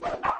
Well,